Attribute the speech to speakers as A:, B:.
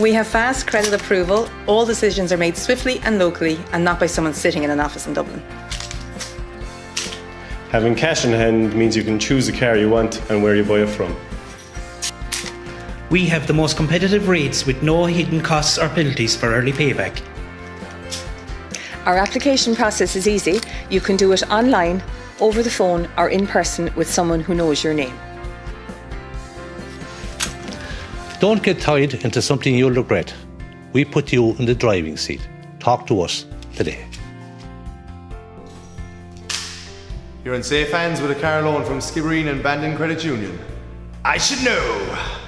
A: We have fast credit approval. All decisions are made swiftly and locally and not by someone sitting in an office in Dublin.
B: Having cash in hand means you can choose the car you want and where you buy it from.
C: We have the most competitive rates with no hidden costs or penalties for early payback.
A: Our application process is easy. You can do it online, over the phone, or in person with someone who knows your name.
D: Don't get tied into something you'll regret. We put you in the driving seat. Talk to us today.
E: You're in safe hands with a car loan from Skibbereen and Bandon Credit Union.
F: I should know.